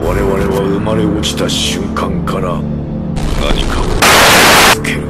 我々は生まれ落ちた瞬間から何かをつける。